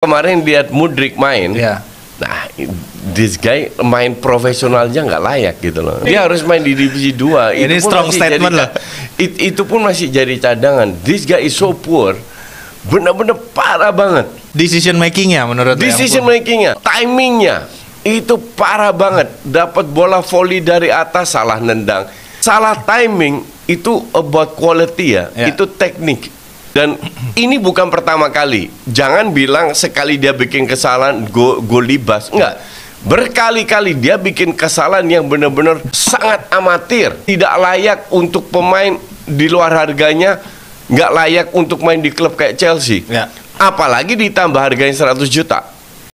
kemarin lihat Mudrik main. Iya. Nah, this guy main profesionalnya nggak layak gitu loh. Dia harus main di divisi 2. Ini strong statement loh. It, itu pun masih jadi cadangan. This guy is so poor. Benar-benar parah banget. Decision makingnya menurut Decision makingnya, timingnya itu parah banget. Dapat bola volley dari atas salah nendang, salah timing itu about quality ya, Ya. itu teknik. Dan ini bukan pertama kali. Jangan bilang sekali dia bikin kesalahan go go libas, enggak. Berkali-kali dia bikin kesalahan yang benar-benar sangat amatir, tidak layak untuk pemain di luar harganya, nggak layak untuk main di klub kayak Chelsea. Ya. Apalagi ditambah harganya 100 juta.